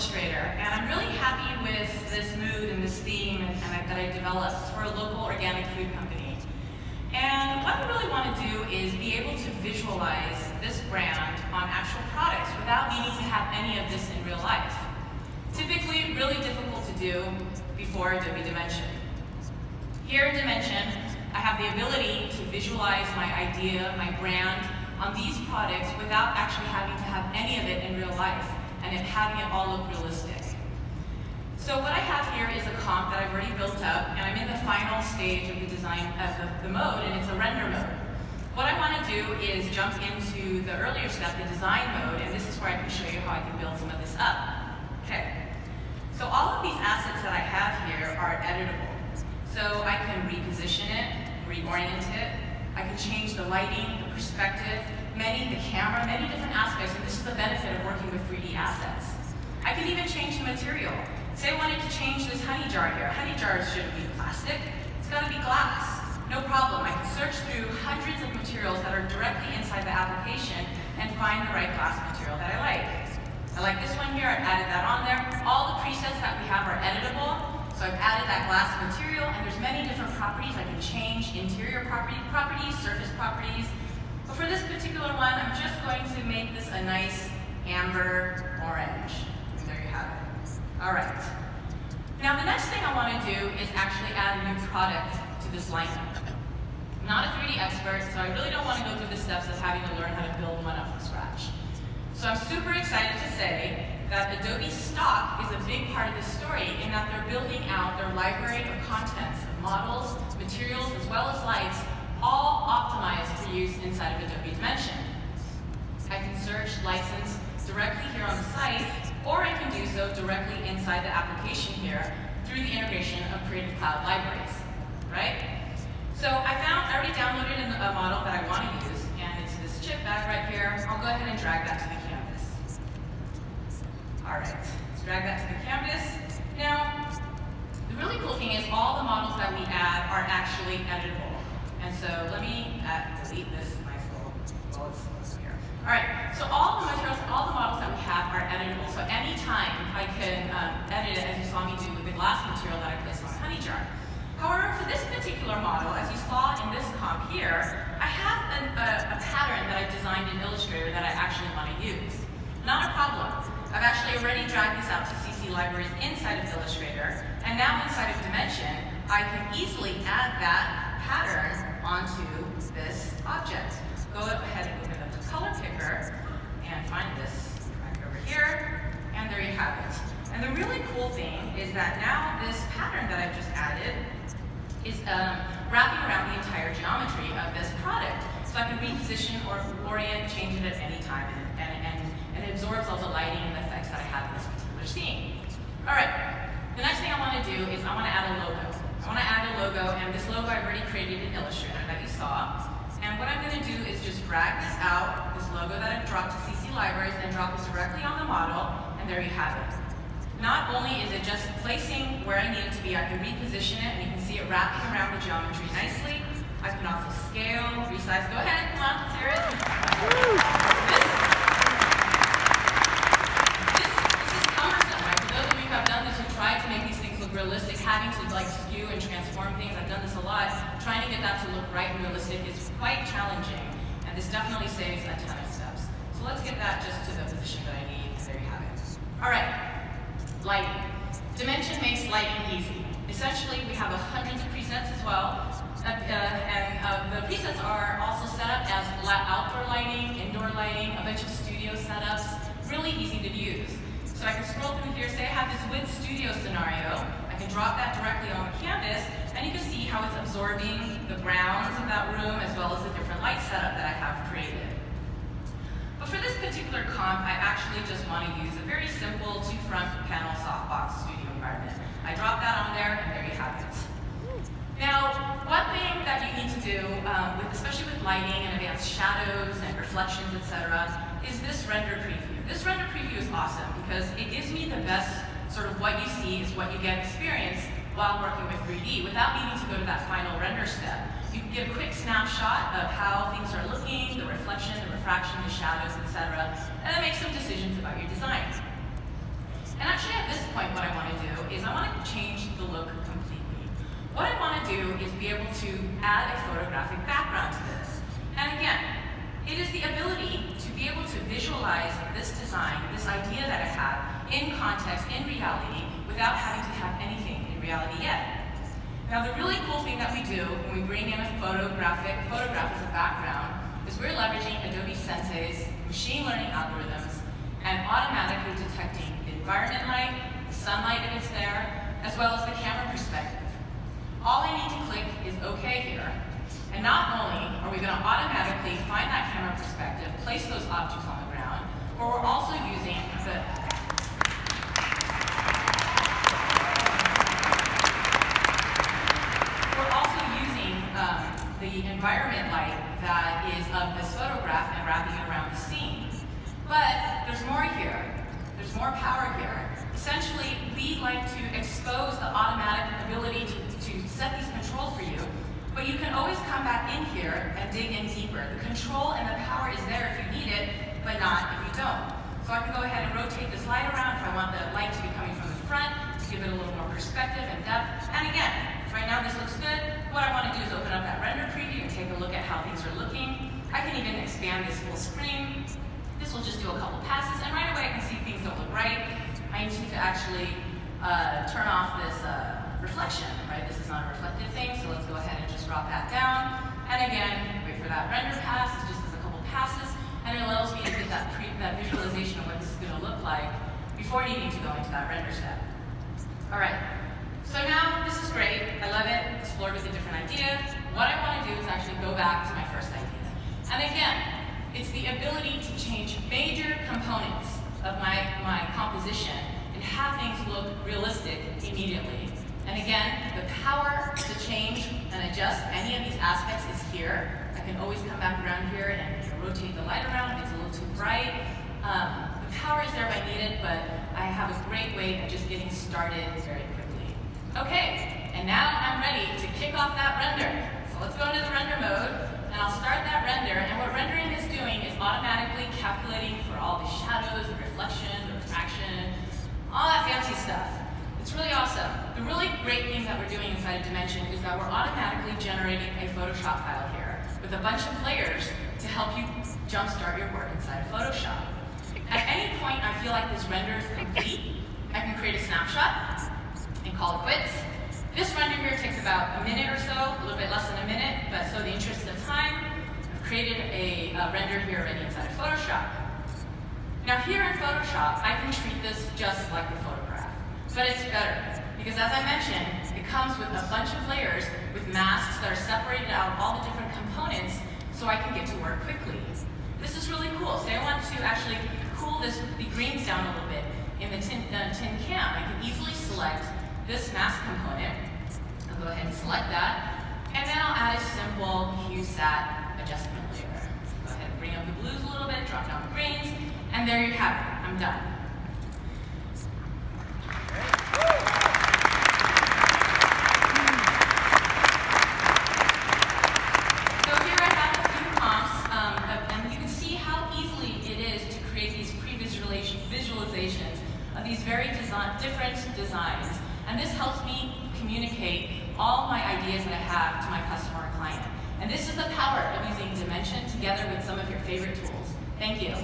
Illustrator, and I'm really happy with this mood and this theme and, and I, that I developed for a local organic food company. And what I really want to do is be able to visualize this brand on actual products without needing to have any of this in real life. Typically really difficult to do before Adobe Dimension. Here in Dimension, I have the ability to visualize my idea, my brand, on these products without actually having to have any of it in real life and it having it all look realistic. So what I have here is a comp that I've already built up, and I'm in the final stage of the design of the, the mode, and it's a render mode. What I want to do is jump into the earlier step, the design mode, and this is where I can show you how I can build some of this up. Okay. So all of these assets that I have here are editable. So I can reposition it, reorient it, I can change the lighting, the perspective, many, the camera, many different aspects, and this is the benefit of working with 3D assets. I can even change the material. Say I wanted to change this honey jar here. Honey jars shouldn't be plastic, it's gotta be glass. No problem, I can search through hundreds of materials that are directly inside the application and find the right glass material that I like. I like this one here, I've added that on there. All the presets that we have are editable, so I've added that glass material, and there's many different properties I can change, interior property, properties, surface properties, but for this particular one, I'm just going to make this a nice amber orange. And there you have it. All right. Now the next thing I want to do is actually add a new product to this lineup. I'm not a 3D expert, so I really don't want to go through the steps of having to learn how to build one up from scratch. So I'm super excited to say that Adobe Stock is a big part of the story in that they're building out their library of contents, of models, materials, as well as lights all optimized for use inside of Adobe Dimension. I can search license directly here on the site, or I can do so directly inside the application here through the integration of Creative Cloud libraries, right? So I found, I already downloaded a model that I want to use, and it's this chip bag right here. I'll go ahead and drag that to the. All right, let's drag that to the canvas. Now, the really cool thing is all the models that we add are actually editable. And so let me uh, delete this nice little bullets here. All right, so all the materials, all the models that we have are editable. So anytime I can um, edit it, as you saw me do with the glass material that I placed on honey jar. However, for this particular model, as you saw in this comp here, I have an, a, a pattern that I've designed in Illustrator that I actually want to use. Not a problem. Actually already dragged this out to CC libraries inside of Illustrator, and now inside of Dimension, I can easily add that pattern onto this object. Go ahead and open up the color picker and find this right over here, and there you have it. And the really cool thing is that now this pattern that I've just added is um, wrapping around the entire geometry of this product. So I can reposition or orient, change it at any time, and, and, and, it absorbs all the lighting and the have this particular scene. All right, the next thing I want to do is I want to add a logo. I want to add a logo, and this logo I've already created in Illustrator that you saw. And what I'm going to do is just drag this out, this logo that I've dropped to CC Libraries, and drop it directly on the model, and there you have it. Not only is it just placing where I need it to be, I can reposition it, and you can see it wrapping around the geometry nicely. I can also scale, resize. Go ahead, come on, let's hear it. This, this, this is cumbersome, right? For those of you who have done this, who tried to make these things look realistic, having to like skew and transform things. I've done this a lot. Trying to get that to look right and realistic is quite challenging, and this definitely saves a ton of steps. So let's get that just to the position that I need. There you have it. All right, lighting. Dimension makes lighting easy. Essentially, we have hundreds of presets as well, uh, uh, and uh, the presets are also set up as outdoor lighting, indoor lighting, a bunch of studio setups, really easy to use. So I can scroll through here, say I have this with studio scenario, I can drop that directly on the canvas, and you can see how it's absorbing the browns of that room as well as the different light setup that I have created. For this particular comp, I actually just want to use a very simple two-front panel softbox studio environment. I drop that on there, and there you have it. Now, one thing that you need to do, um, with, especially with lighting and advanced shadows and reflections, etc., is this render preview. This render preview is awesome because it gives me the best sort of what you see is what you get experience while working with 3D without needing to go to that final render step. You can get a quick snapshot of how things are looking, the reflection, the refraction, the shadows, etc., and then make some decisions about your design. And actually at this point what I want to do is I want to change the look completely. What I want to do is be able to add a photographic background to this. And again, it is the ability to be able to visualize this design, this idea that I have, in context, in reality, without having to have anything in reality yet. Now the really cool thing that we do when we bring in a photographic photograph as a background is we're leveraging Adobe Sensei's machine learning algorithms and automatically detecting the environment light, the sunlight if it's there, as well as the camera perspective. All I need to click is OK here. And not only are we going to automatically find that camera perspective, place those objects on the ground, but we're also using the we're also using um, the environment light that is of this photograph and wrapping it around the scene. But there's more here. There's more power here. Essentially, we like to expose the automatic ability to, to set these controls for you, but you can always come back in here and dig in deeper. The control and the power is there if you need it, but not if you don't. So I can go ahead and rotate this light around if I want the light to be coming from the front to give it a little more perspective and depth. And again, right now this looks good. What I want to do is open up that render preview and take a look at how things are looking. I can even expand this full screen. This will just do a couple passes, and right away I can see things don't look right. I need to actually uh, turn off this uh, reflection, right? This is not a reflective thing, so let's go ahead and just drop that down. And again, wait for that render pass, it just does a couple passes, and it allows me to get that, that visualization of what this is gonna look like before needing to go into that render step. All right, so now this is great, I love it, explored with a different idea. What I wanna do is actually go back to my first idea. And again, it's the ability to change major components of my, my composition and have things look realistic immediately. And again, the power to change and adjust any of these aspects is here. I can always come back around here and rotate the light around if it's a little too bright. Um, the power is there if I need it, but I have a great way of just getting started very quickly. Okay, and now I'm ready to kick off that render. So let's go into the render mode and I'll start that render, and what rendering is doing is automatically calculating for all the shadows, the reflection, the refraction, all that fancy stuff. It's really awesome. The really great thing that we're doing inside of Dimension is that we're automatically generating a Photoshop file here with a bunch of layers to help you jumpstart your work inside of Photoshop. At any point I feel like this render is complete, I can create a snapshot and call it quits, this render here takes about a minute or so, a little bit less than a minute, but so the interest of time, I've created a, a render here already inside of Photoshop. Now here in Photoshop, I can treat this just like a photograph, but it's better, because as I mentioned, it comes with a bunch of layers with masks that are separated out all the different components so I can get to work quickly. This is really cool. Say I want to actually cool this, the greens down a little bit in the tin, uh, tin can. I can easily select this mask component. I'll go ahead and select that. And then I'll add a simple HueSat adjustment layer. Go ahead and bring up the blues a little bit, drop down the greens, and there you have it. I'm done. So here I have a few prompts, um, and you can see how easily it is to create these pre-visualizations of these very design, different designs and this helps me communicate all my ideas that I have to my customer or client. And this is the power of using Dimension together with some of your favorite tools. Thank you.